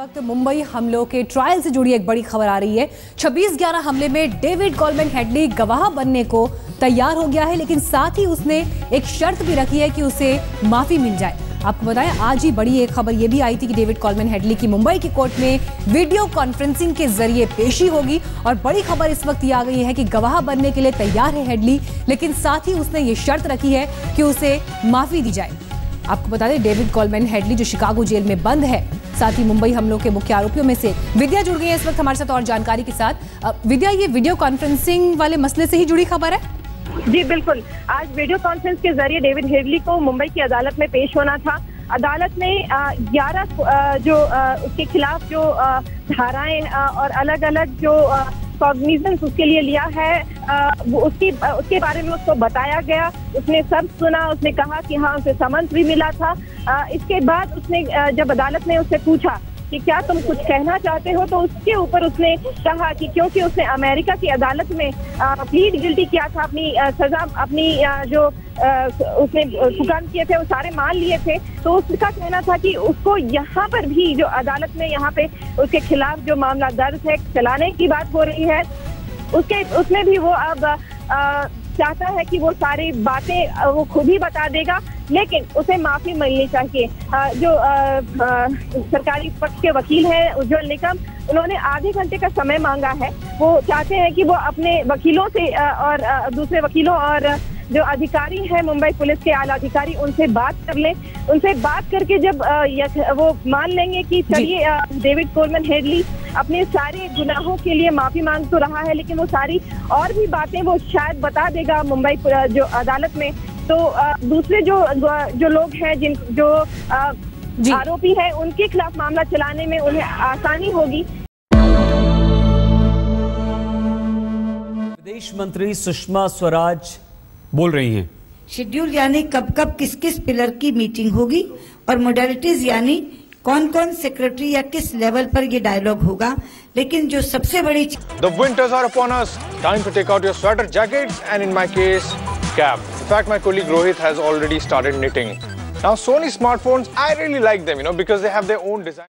वक्त मुंबई हमलों के ट्रायल से जुड़ी एक बड़ी खबर आ रही है। 26-11 हमले में डेविड कॉलमैन हेडली गवाह बनने को तैयार हो गया है, लेकिन साथ ही उसने एक शर्त भी रखी है कि उसे माफ़ी मिल जाए। आपको बताएँ, आज ही बड़ी एक खबर यह भी आई थी कि डेविड कॉलमैन हेडली की मुंबई की कोर्ट में वीडियो कॉन्फ्रेंसिंग के ज़रिए पेशी होगी, और बड़ी खबर इस वक्त ये आ गई है कि गवाह बनने के लिए तैयार है हेडली, लेकिन साथ ही उसने ये शर्त रखी है कि उसे माफ़ी दी जाए। आपको बता दें, डेविड कॉलमैन हेडली, जो शिकागो जेल में बंद है, साथ ही मुंबई हमलों के मुख्य आरोपियों में से विद्या जुड़ गई है इस वक्त हमारे साथ और जानकारी के साथ। विद्या, ये वीडियो कॉन्फ्रेंसिंग वाले मसले से ही जुड़ी खबर है? जी, बिल्कुल। आज वीडियो कॉन्फ्रेंस के ज़रिए डेविड हेडली को मुंबई की अदालत में पेश होना था। अदालत ने ग्यारह जो उसके खिलाफ जो धाराएँ और अलग अलग जो कॉग्निजेंस उसके लिए लिया है वो उसकी उसके बारे में उसको बताया गया। उसने सब सुना, उसने कहा कि हाँ उसे समन्स भी मिला था। इसके बाद उसने जब अदालत ने उससे पूछा कि क्या तुम कुछ कहना चाहते हो? तो उसके ऊपर उसने कहा कि क्योंकि उसने अमेरिका की अदालत में प्लीड गिल्टी किया था, अपनी सजा, अपनी जो उसने सुकान किए थे, वो सारे मान लिए थे। तो उसका कहना था कि उसको यहाँ पर भी जो अदालत में यहाँ पे उसके खिलाफ जो मामला दर्ज है, चलाने की बात हो रही है। उसके, उसमें भी वो अब चाहता है कि वो सारी बातें वो खुद ही बता देगा लेकिन उसे माफ़ी मिलनी चाहिए। जो सरकारी पक्ष के वकील हैं उज्जवल निकम उन्होंने आधे घंटे का समय मांगा है। वो चाहते हैं कि वो अपने वकीलों से और दूसरे वकीलों और जो अधिकारी है मुंबई पुलिस के आला अधिकारी उनसे बात कर लें। उनसे बात करके जब वो मान लेंगे कि चलिए डेविड कोलमन हेडली अपने सारे गुनाहों के लिए माफ़ी मांग तो रहा है लेकिन वो सारी और भी बातें वो शायद बता देगा मुंबई जो अदालत में। तो दूसरे जो जो लोग हैं जिन जो आरोपी है उनके खिलाफ मामला चलाने में उन्हें आसानी होगी। विदेश मंत्री सुषमा स्वराज बोल रही हैं। शेड्यूल यानी कब कब किस किस पिलर की मीटिंग होगी और मोडेलिटीज यानी कौन कौन सेक्रेटरी या किस लेवल पर ये डायलॉग होगा? लेकिन जो सबसे बड़ी the winters are upon us time to take out your sweater jackets and in my case cap in fact my colleague Rohit has already started knitting now Sony smartphones I really like them you know because they have their own design